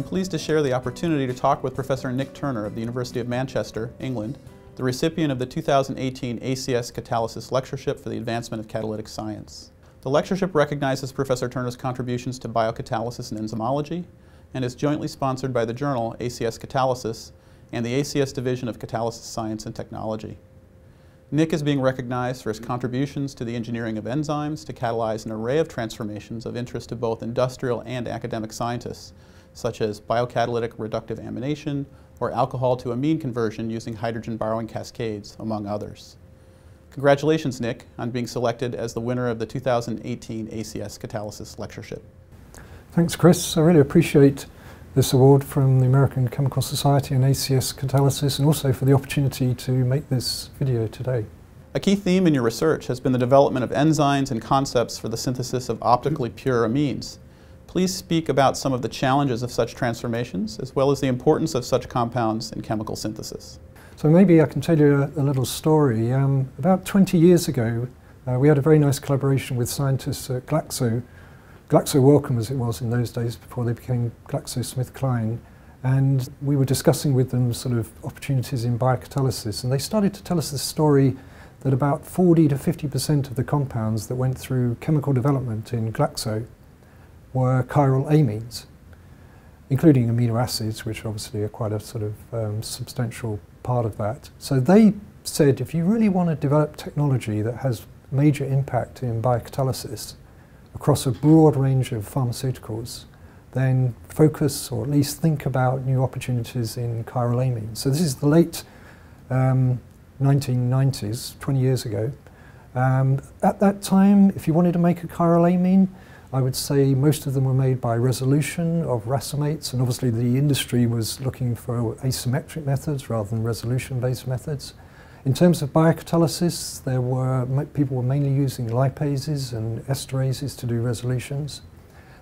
I'm pleased to share the opportunity to talk with Professor Nick Turner of the University of Manchester, England, the recipient of the 2018 ACS Catalysis Lectureship for the Advancement of Catalytic Science. The lectureship recognizes Professor Turner's contributions to biocatalysis and enzymology and is jointly sponsored by the journal ACS Catalysis and the ACS Division of Catalysis Science and Technology. Nick is being recognized for his contributions to the engineering of enzymes to catalyze an array of transformations of interest to both industrial and academic scientists, such as biocatalytic reductive amination or alcohol to amine conversion using hydrogen borrowing cascades, among others. Congratulations, Nick, on being selected as the winner of the 2018 ACS Catalysis Lectureship. Thanks, Chris. I really appreciate this award from the American Chemical Society and ACS Catalysis and also for the opportunity to make this video today. A key theme in your research has been the development of enzymes and concepts for the synthesis of optically pure amines. Please speak about some of the challenges of such transformations as well as the importance of such compounds in chemical synthesis. So maybe I can tell you a, a little story. Um, about 20 years ago, uh, we had a very nice collaboration with scientists at Glaxo Glaxo Wellcome as it was in those days before they became GlaxoSmithKline. And we were discussing with them sort of opportunities in biocatalysis. And they started to tell us the story that about 40 to 50% of the compounds that went through chemical development in Glaxo were chiral amines, including amino acids, which obviously are quite a sort of um, substantial part of that. So they said if you really want to develop technology that has major impact in biocatalysis, across a broad range of pharmaceuticals, then focus or at least think about new opportunities in chiral amines. So this is the late um, 1990s, 20 years ago. Um, at that time, if you wanted to make a chiral amine, I would say most of them were made by resolution of racemates, and obviously the industry was looking for asymmetric methods rather than resolution-based methods. In terms of biocatalysis, there were people were mainly using lipases and esterases to do resolutions.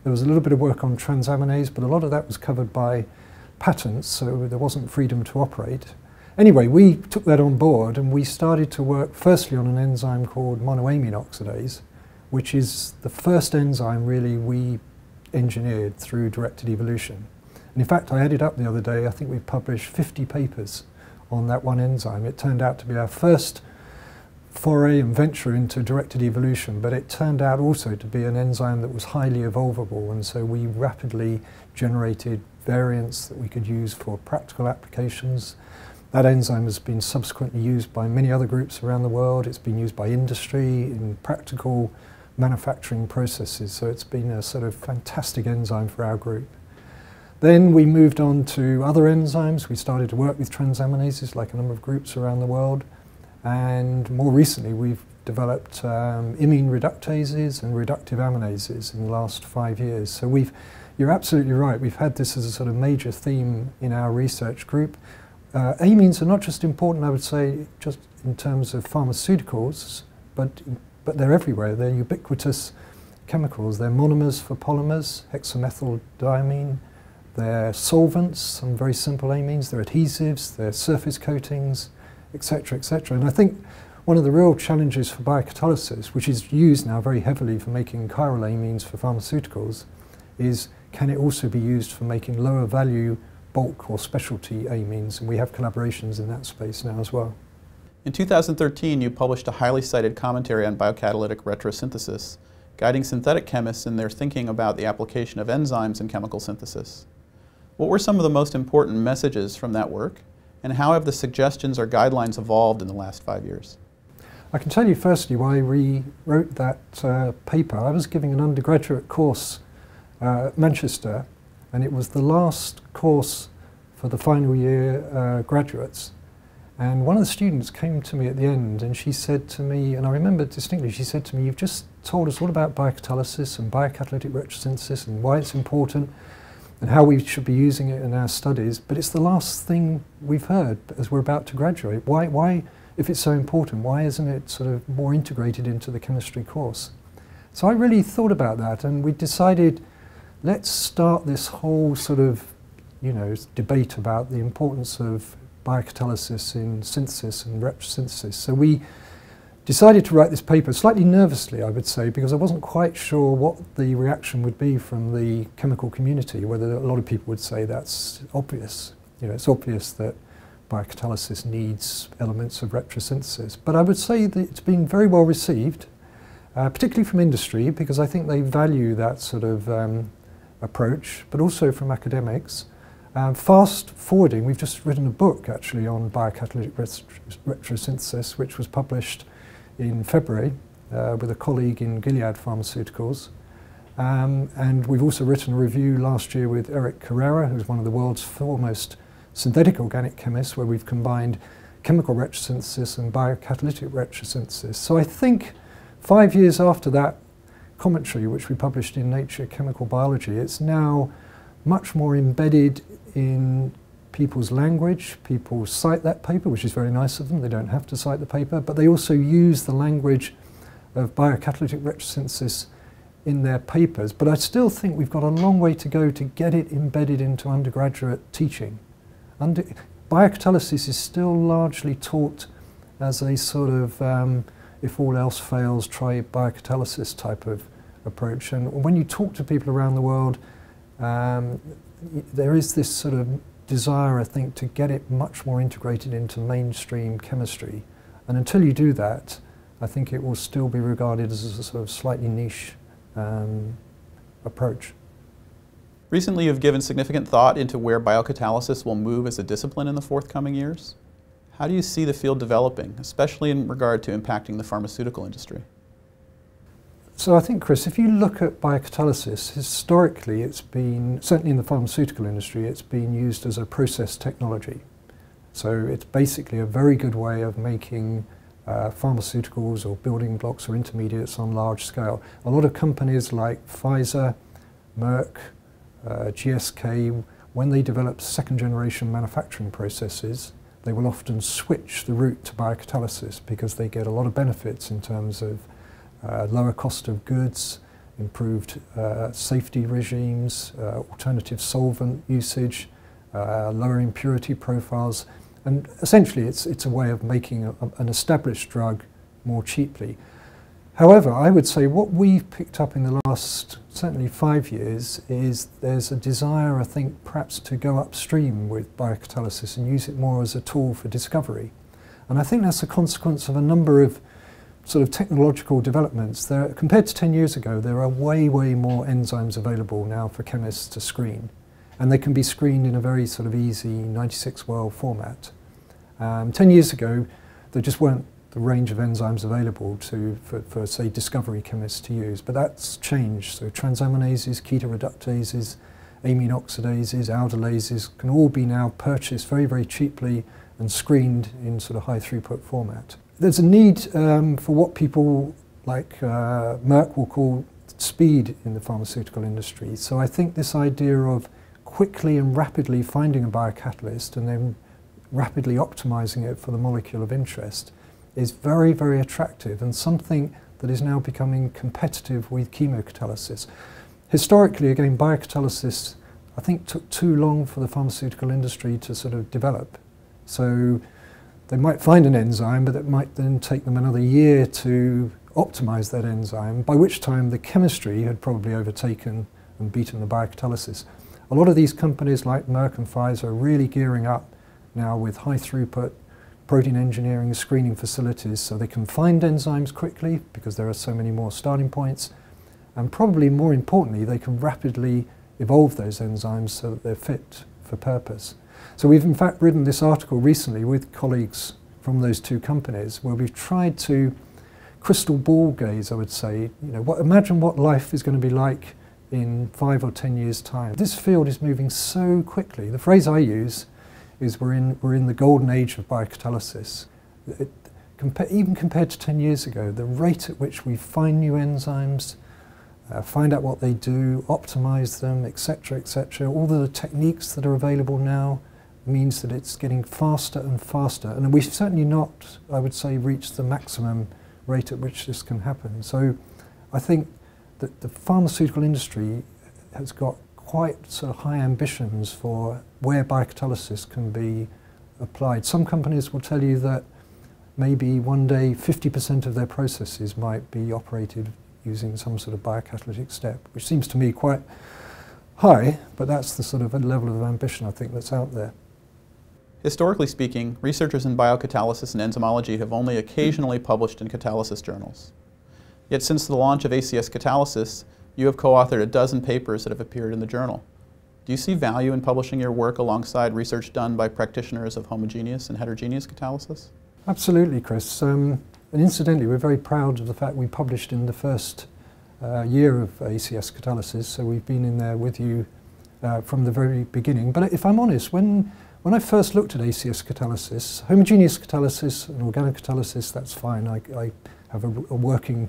There was a little bit of work on transaminase, but a lot of that was covered by patents, so there wasn't freedom to operate. Anyway, we took that on board and we started to work firstly on an enzyme called monoamine oxidase, which is the first enzyme really we engineered through directed evolution. And in fact, I added up the other day, I think we've published 50 papers on that one enzyme. It turned out to be our first foray and venture into directed evolution, but it turned out also to be an enzyme that was highly evolvable, and so we rapidly generated variants that we could use for practical applications. That enzyme has been subsequently used by many other groups around the world. It's been used by industry in practical manufacturing processes, so it's been a sort of fantastic enzyme for our group. Then we moved on to other enzymes. We started to work with transaminases like a number of groups around the world. And more recently, we've developed um, imine reductases and reductive aminases in the last five years. So we've, you're absolutely right, we've had this as a sort of major theme in our research group. Uh, amines are not just important, I would say, just in terms of pharmaceuticals, but, but they're everywhere. They're ubiquitous chemicals. They're monomers for polymers, hexamethyl diamine, they're solvents, some very simple amines, they're adhesives, they're surface coatings, etc., etc. And I think one of the real challenges for biocatalysis, which is used now very heavily for making chiral amines for pharmaceuticals, is can it also be used for making lower value bulk or specialty amines? And we have collaborations in that space now as well. In 2013, you published a highly cited commentary on biocatalytic retrosynthesis, guiding synthetic chemists in their thinking about the application of enzymes in chemical synthesis. What were some of the most important messages from that work, and how have the suggestions or guidelines evolved in the last five years? I can tell you firstly why I rewrote that uh, paper. I was giving an undergraduate course uh, at Manchester, and it was the last course for the final year uh, graduates. And one of the students came to me at the end and she said to me, and I remember distinctly, she said to me, You've just told us all about biocatalysis and biocatalytic retrosynthesis and why it's important and how we should be using it in our studies, but it's the last thing we've heard as we're about to graduate. Why, why, if it's so important, why isn't it sort of more integrated into the chemistry course? So I really thought about that and we decided let's start this whole sort of, you know, debate about the importance of biocatalysis in synthesis and retrosynthesis. So we decided to write this paper slightly nervously, I would say, because I wasn't quite sure what the reaction would be from the chemical community, whether a lot of people would say that's obvious. You know, it's obvious that biocatalysis needs elements of retrosynthesis. But I would say that it's been very well received, uh, particularly from industry, because I think they value that sort of um, approach, but also from academics. Um, fast forwarding, we've just written a book actually on biocatalytic retrosynthesis, which was published in February uh, with a colleague in Gilead Pharmaceuticals. Um, and we've also written a review last year with Eric Carrera, who's one of the world's foremost synthetic organic chemists, where we've combined chemical retrosynthesis and biocatalytic retrosynthesis. So I think five years after that commentary, which we published in Nature Chemical Biology, it's now much more embedded in people's language. People cite that paper, which is very nice of them. They don't have to cite the paper, but they also use the language of biocatalytic retrosynthesis in their papers. But I still think we've got a long way to go to get it embedded into undergraduate teaching. Under, biocatalysis is still largely taught as a sort of, um, if all else fails, try biocatalysis type of approach. And when you talk to people around the world, um, there is this sort of desire, I think, to get it much more integrated into mainstream chemistry. And until you do that, I think it will still be regarded as a sort of slightly niche um, approach. Recently, you've given significant thought into where biocatalysis will move as a discipline in the forthcoming years. How do you see the field developing, especially in regard to impacting the pharmaceutical industry? So I think, Chris, if you look at biocatalysis, historically it's been, certainly in the pharmaceutical industry, it's been used as a process technology. So it's basically a very good way of making uh, pharmaceuticals or building blocks or intermediates on large scale. A lot of companies like Pfizer, Merck, uh, GSK, when they develop second generation manufacturing processes, they will often switch the route to biocatalysis because they get a lot of benefits in terms of lower cost of goods, improved uh, safety regimes, uh, alternative solvent usage, uh, lower impurity profiles, and essentially it's, it's a way of making a, an established drug more cheaply. However, I would say what we've picked up in the last certainly five years is there's a desire, I think, perhaps to go upstream with biocatalysis and use it more as a tool for discovery. And I think that's a consequence of a number of sort of technological developments, there, compared to 10 years ago, there are way, way more enzymes available now for chemists to screen. And they can be screened in a very sort of easy 96-well format. Um, 10 years ago, there just weren't the range of enzymes available to, for, for, say, discovery chemists to use. But that's changed. So transaminases, ketoreductases, amine oxidases, aldolases can all be now purchased very, very cheaply and screened in sort of high throughput format there's a need um, for what people like uh, Merck will call speed in the pharmaceutical industry. So I think this idea of quickly and rapidly finding a biocatalyst and then rapidly optimizing it for the molecule of interest is very, very attractive and something that is now becoming competitive with chemocatalysis. Historically, again, biocatalysis, I think, took too long for the pharmaceutical industry to sort of develop. So they might find an enzyme, but it might then take them another year to optimize that enzyme, by which time the chemistry had probably overtaken and beaten the biocatalysis. A lot of these companies like Merck and Pfizer are really gearing up now with high throughput protein engineering screening facilities so they can find enzymes quickly because there are so many more starting points and probably more importantly they can rapidly evolve those enzymes so that they're fit for purpose. So we've in fact written this article recently with colleagues from those two companies where we've tried to crystal ball gaze, I would say, you know, what, imagine what life is going to be like in five or ten years' time. This field is moving so quickly. The phrase I use is we're in, we're in the golden age of biocatalysis. It, compa even compared to 10 years ago, the rate at which we find new enzymes, uh, find out what they do, optimize them, etc., etc., all the techniques that are available now, means that it's getting faster and faster. And we've certainly not, I would say, reached the maximum rate at which this can happen. So I think that the pharmaceutical industry has got quite sort of high ambitions for where biocatalysis can be applied. Some companies will tell you that maybe one day 50% of their processes might be operated using some sort of biocatalytic step, which seems to me quite high, but that's the sort of level of ambition I think that's out there. Historically speaking, researchers in biocatalysis and enzymology have only occasionally published in catalysis journals. Yet since the launch of ACS Catalysis, you have co-authored a dozen papers that have appeared in the journal. Do you see value in publishing your work alongside research done by practitioners of homogeneous and heterogeneous catalysis? Absolutely, Chris. Um, and incidentally, we're very proud of the fact we published in the first uh, year of ACS Catalysis, so we've been in there with you uh, from the very beginning. But if I'm honest, when, when I first looked at ACS Catalysis, homogeneous catalysis and organic catalysis, that's fine. I, I have a, a working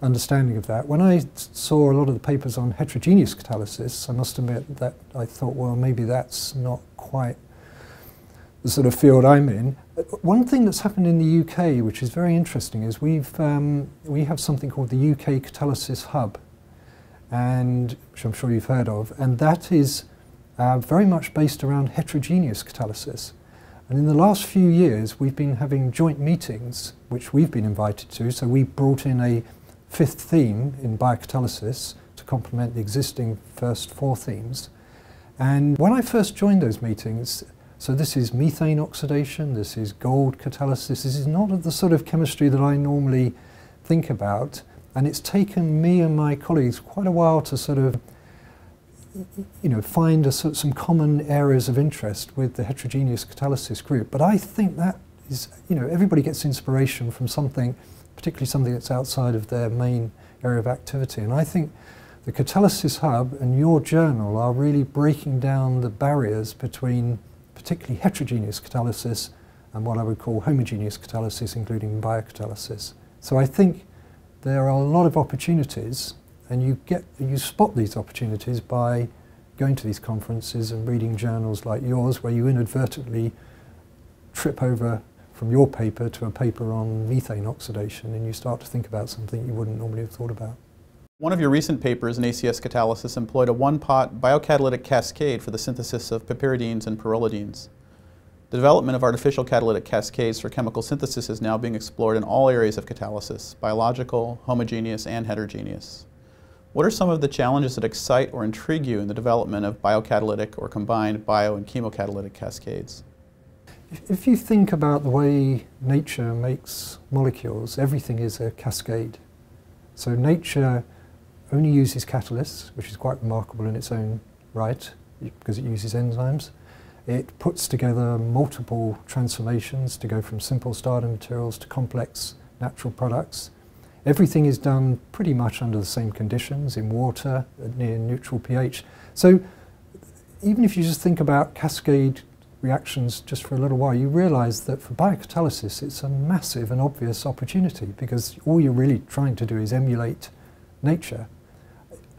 understanding of that. When I saw a lot of the papers on heterogeneous catalysis, I must admit that I thought, well, maybe that's not quite the sort of field I'm in. One thing that's happened in the UK, which is very interesting, is we've um, we have something called the UK Catalysis Hub, and which I'm sure you've heard of, and that is uh, very much based around heterogeneous catalysis. And in the last few years, we've been having joint meetings, which we've been invited to. So we brought in a fifth theme in biocatalysis to complement the existing first four themes. And when I first joined those meetings, so this is methane oxidation, this is gold catalysis, this is not the sort of chemistry that I normally think about. And it's taken me and my colleagues quite a while to sort of you know, find a, some common areas of interest with the heterogeneous catalysis group. But I think that is, you know, everybody gets inspiration from something particularly something that's outside of their main area of activity. And I think the Catalysis Hub and your journal are really breaking down the barriers between particularly heterogeneous catalysis and what I would call homogeneous catalysis, including biocatalysis. So I think there are a lot of opportunities, and you get you spot these opportunities by going to these conferences and reading journals like yours, where you inadvertently trip over from your paper to a paper on methane oxidation and you start to think about something you wouldn't normally have thought about. One of your recent papers in ACS catalysis employed a one-pot biocatalytic cascade for the synthesis of piperidines and pyrrolidines. The development of artificial catalytic cascades for chemical synthesis is now being explored in all areas of catalysis, biological, homogeneous, and heterogeneous. What are some of the challenges that excite or intrigue you in the development of biocatalytic or combined bio and chemocatalytic cascades? If you think about the way nature makes molecules, everything is a cascade. So nature only uses catalysts, which is quite remarkable in its own right, because it uses enzymes. It puts together multiple transformations to go from simple starting materials to complex natural products. Everything is done pretty much under the same conditions in water, near neutral pH. So even if you just think about cascade reactions just for a little while, you realize that for biocatalysis it's a massive and obvious opportunity because all you're really trying to do is emulate nature.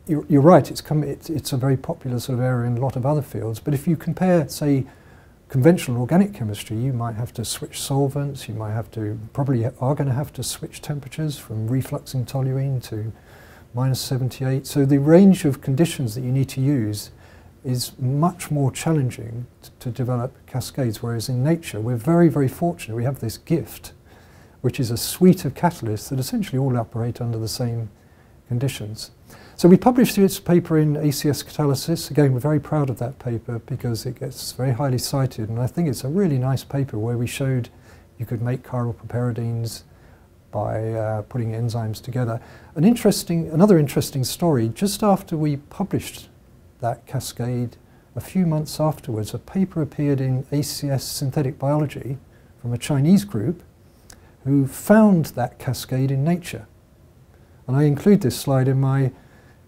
You're, you're right, it's, come, it's, it's a very popular sort of area in a lot of other fields, but if you compare, say, conventional organic chemistry, you might have to switch solvents, you might have to, probably are going to have to switch temperatures from refluxing toluene to minus 78. So the range of conditions that you need to use is much more challenging to develop cascades, whereas in nature we're very, very fortunate. We have this gift, which is a suite of catalysts that essentially all operate under the same conditions. So we published this paper in ACS Catalysis. Again, we're very proud of that paper because it gets very highly cited, and I think it's a really nice paper where we showed you could make chiral piperidines by uh, putting enzymes together. An interesting, another interesting story, just after we published that cascade. A few months afterwards, a paper appeared in ACS Synthetic Biology from a Chinese group who found that cascade in nature. And I include this slide in my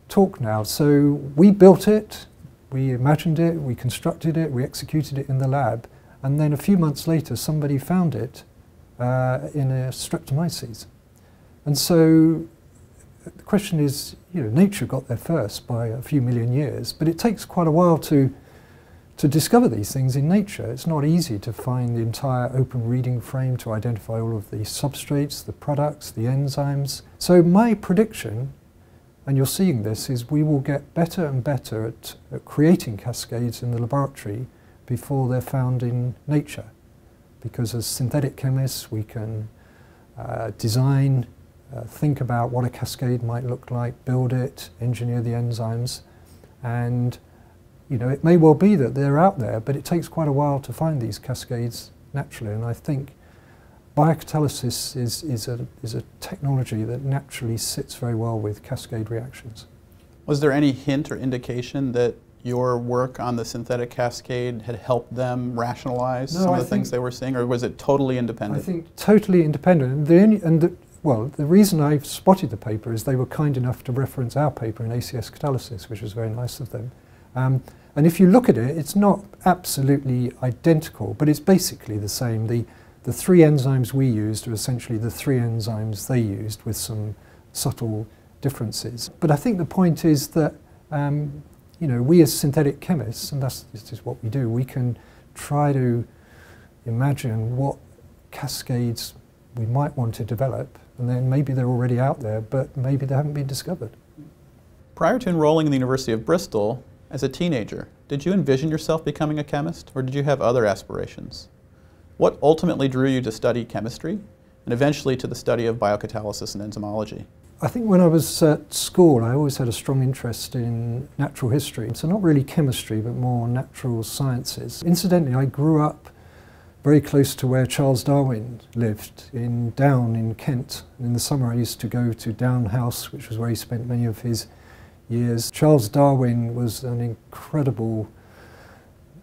talk now. So we built it, we imagined it, we constructed it, we executed it in the lab, and then a few months later somebody found it uh, in a streptomyces. And so the question is, you know, nature got there first by a few million years, but it takes quite a while to to discover these things in nature. It's not easy to find the entire open reading frame to identify all of the substrates, the products, the enzymes. So my prediction, and you're seeing this, is we will get better and better at, at creating cascades in the laboratory before they're found in nature because as synthetic chemists we can uh, design, uh, think about what a cascade might look like, build it, engineer the enzymes, and you know, it may well be that they're out there, but it takes quite a while to find these cascades naturally. And I think biocatalysis is, is, a, is a technology that naturally sits very well with cascade reactions. Was there any hint or indication that your work on the synthetic cascade had helped them rationalize no, some of the things they were seeing, or was it totally independent? I think totally independent. And the, only, and the, well, the reason I spotted the paper is they were kind enough to reference our paper in ACS catalysis, which was very nice of them. Um, and if you look at it, it's not absolutely identical, but it's basically the same. The, the three enzymes we used are essentially the three enzymes they used with some subtle differences. But I think the point is that um, you know, we as synthetic chemists, and that's just what we do, we can try to imagine what cascades we might want to develop, and then maybe they're already out there, but maybe they haven't been discovered. Prior to enrolling in the University of Bristol, as a teenager, did you envision yourself becoming a chemist, or did you have other aspirations? What ultimately drew you to study chemistry, and eventually to the study of biocatalysis and enzymology? I think when I was at school, I always had a strong interest in natural history. So not really chemistry, but more natural sciences. Incidentally, I grew up very close to where Charles Darwin lived, in Down in Kent. In the summer, I used to go to Down House, which was where he spent many of his years. Charles Darwin was an incredible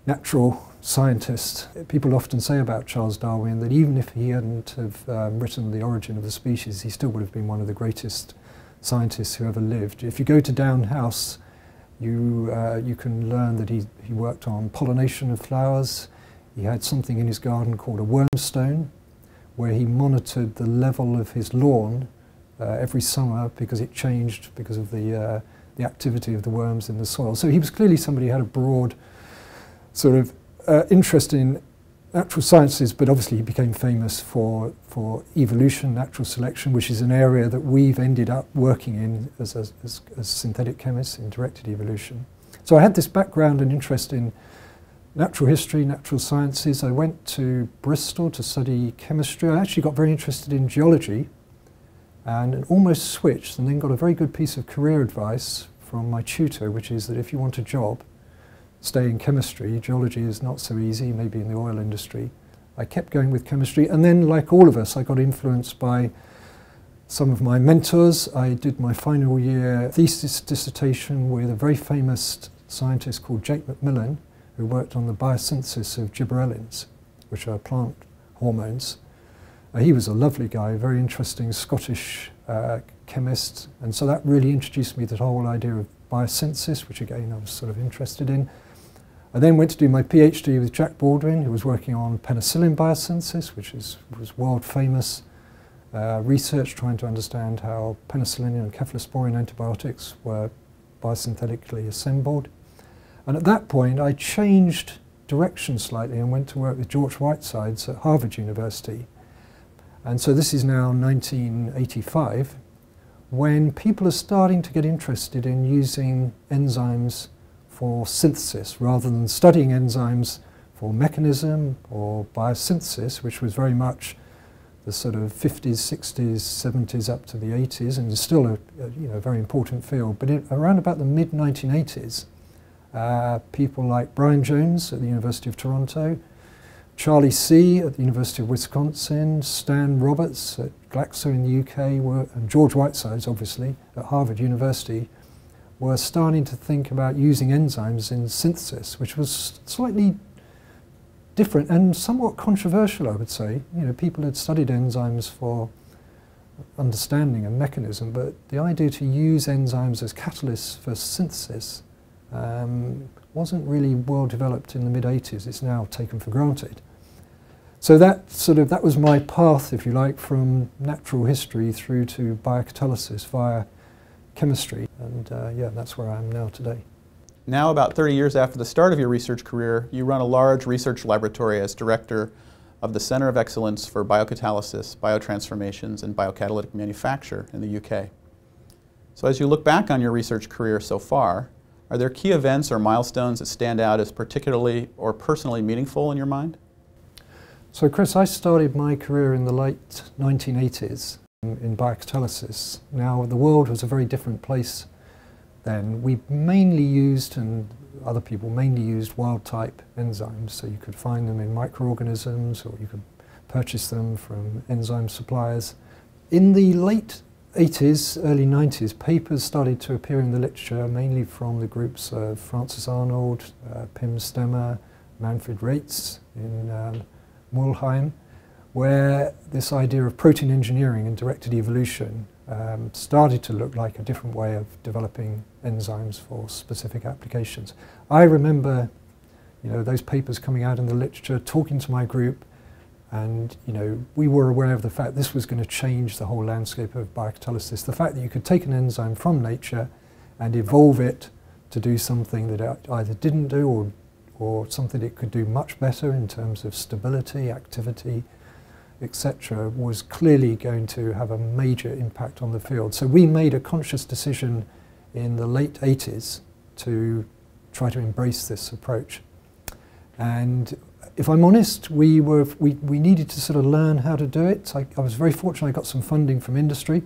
natural scientist. People often say about Charles Darwin that even if he hadn't have um, written The Origin of the Species, he still would have been one of the greatest scientists who ever lived. If you go to Down House, you, uh, you can learn that he, he worked on pollination of flowers. He had something in his garden called a wormstone, where he monitored the level of his lawn uh, every summer because it changed because of the, uh, the activity of the worms in the soil. So he was clearly somebody who had a broad sort of uh, interest in natural sciences, but obviously he became famous for, for evolution, natural selection, which is an area that we've ended up working in as, as, as, as synthetic chemists in directed evolution. So I had this background and interest in natural history, natural sciences. I went to Bristol to study chemistry. I actually got very interested in geology and almost switched and then got a very good piece of career advice from my tutor, which is that if you want a job, stay in chemistry. Geology is not so easy, maybe in the oil industry. I kept going with chemistry, and then, like all of us, I got influenced by some of my mentors. I did my final year thesis dissertation with a very famous scientist called Jake McMillan, who worked on the biosynthesis of gibberellins, which are plant hormones. Uh, he was a lovely guy, very interesting Scottish uh, chemist, and so that really introduced me to the whole idea of biosynthesis, which again I was sort of interested in. I then went to do my PhD with Jack Baldwin, who was working on penicillin biosynthesis, which is, was world famous uh, research trying to understand how penicillin and cephalosporin antibiotics were biosynthetically assembled. And at that point, I changed direction slightly and went to work with George Whitesides at Harvard University. And so this is now 1985, when people are starting to get interested in using enzymes for synthesis rather than studying enzymes for mechanism or biosynthesis, which was very much the sort of 50s, 60s, 70s up to the 80s, and is still a, a you know, very important field. But it, around about the mid 1980s, uh, people like Brian Jones at the University of Toronto, Charlie C. at the University of Wisconsin, Stan Roberts at Glaxo in the UK, were, and George Whitesides, obviously, at Harvard University, were starting to think about using enzymes in synthesis, which was slightly different and somewhat controversial, I would say. You know, people had studied enzymes for understanding a mechanism, but the idea to use enzymes as catalysts for synthesis um, wasn't really well developed in the mid 80s. It's now taken for granted. So that sort of that was my path, if you like, from natural history through to biocatalysis via chemistry. And uh, yeah, that's where I am now today. Now, about 30 years after the start of your research career, you run a large research laboratory as director of the Center of Excellence for Biocatalysis, Biotransformations, and Biocatalytic Manufacture in the UK. So as you look back on your research career so far, are there key events or milestones that stand out as particularly or personally meaningful in your mind? So, Chris, I started my career in the late 1980s in biocatalysis. Now, the world was a very different place then. We mainly used, and other people mainly used, wild type enzymes. So, you could find them in microorganisms or you could purchase them from enzyme suppliers. In the late 80s, early 90s, papers started to appear in the literature, mainly from the groups of Francis Arnold, uh, Pim Stemmer, Manfred Raetz in um, Mulheim, where this idea of protein engineering and directed evolution um, started to look like a different way of developing enzymes for specific applications. I remember you know, those papers coming out in the literature, talking to my group, and you know, we were aware of the fact this was going to change the whole landscape of biocatalysis. The fact that you could take an enzyme from nature and evolve it to do something that it either didn't do or or something it could do much better in terms of stability, activity, etc., was clearly going to have a major impact on the field. So we made a conscious decision in the late 80s to try to embrace this approach. And if I'm honest, we, were, we, we needed to sort of learn how to do it. I, I was very fortunate I got some funding from industry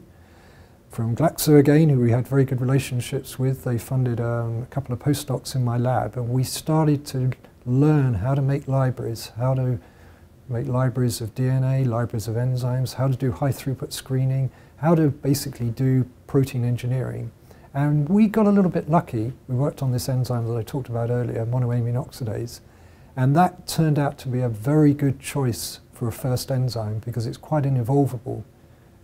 from Glaxo again, who we had very good relationships with, they funded um, a couple of postdocs in my lab, and we started to learn how to make libraries, how to make libraries of DNA, libraries of enzymes, how to do high throughput screening, how to basically do protein engineering. And we got a little bit lucky. We worked on this enzyme that I talked about earlier, monoamine oxidase, and that turned out to be a very good choice for a first enzyme because it's quite an evolvable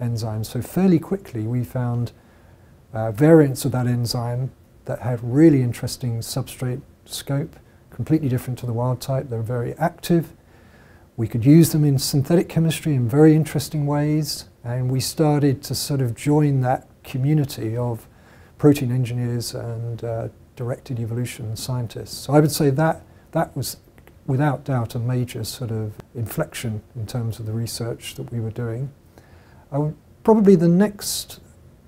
enzyme. So fairly quickly we found uh, variants of that enzyme that had really interesting substrate scope, completely different to the wild type. They're very active. We could use them in synthetic chemistry in very interesting ways, and we started to sort of join that community of protein engineers and uh, directed evolution scientists. So I would say that that was without doubt a major sort of inflection in terms of the research that we were doing. Would, probably the next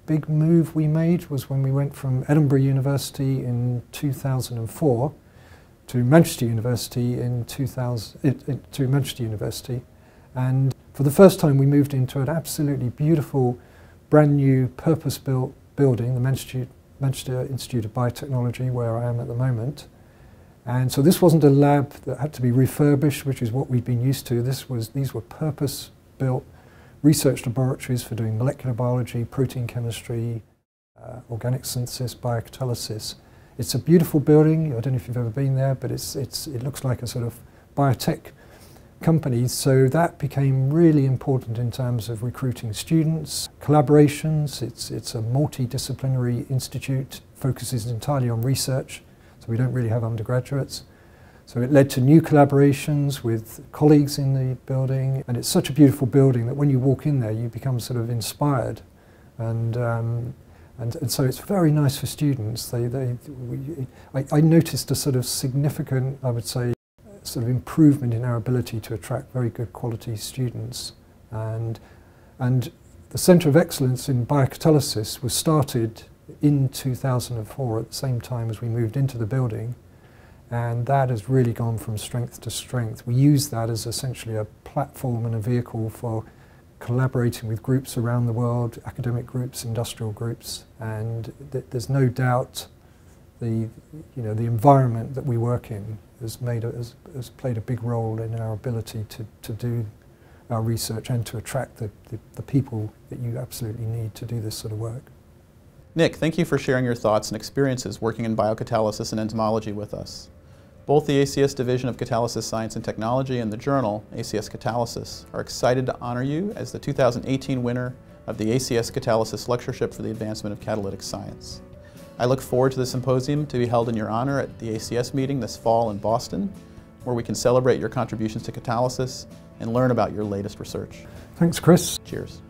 big move we made was when we went from Edinburgh University in 2004 to Manchester University in 2000, it, it, to Manchester University, and for the first time we moved into an absolutely beautiful, brand new, purpose-built building, the Manchester, Institute of Biotechnology, where I am at the moment. And so this wasn't a lab that had to be refurbished, which is what we'd been used to. This was these were purpose-built research laboratories for doing molecular biology, protein chemistry, uh, organic synthesis, biocatalysis. It's a beautiful building. I don't know if you've ever been there, but it's, it's, it looks like a sort of biotech company. So that became really important in terms of recruiting students, collaborations. It's, it's a multidisciplinary institute, focuses entirely on research, so we don't really have undergraduates. So it led to new collaborations with colleagues in the building, and it's such a beautiful building that when you walk in there, you become sort of inspired. And, um, and, and so it's very nice for students. They, they, we, I, I noticed a sort of significant, I would say, sort of improvement in our ability to attract very good quality students. And, and the Centre of Excellence in Biocatalysis was started in 2004 at the same time as we moved into the building. And that has really gone from strength to strength. We use that as essentially a platform and a vehicle for collaborating with groups around the world, academic groups, industrial groups, and th there's no doubt the, you know, the environment that we work in has, made a, has, has played a big role in our ability to, to do our research and to attract the, the, the people that you absolutely need to do this sort of work. Nick, thank you for sharing your thoughts and experiences working in biocatalysis and entomology with us. Both the ACS Division of Catalysis Science and Technology and the journal, ACS Catalysis, are excited to honor you as the 2018 winner of the ACS Catalysis Lectureship for the Advancement of Catalytic Science. I look forward to the symposium to be held in your honor at the ACS meeting this fall in Boston, where we can celebrate your contributions to catalysis and learn about your latest research. Thanks, Chris. Cheers.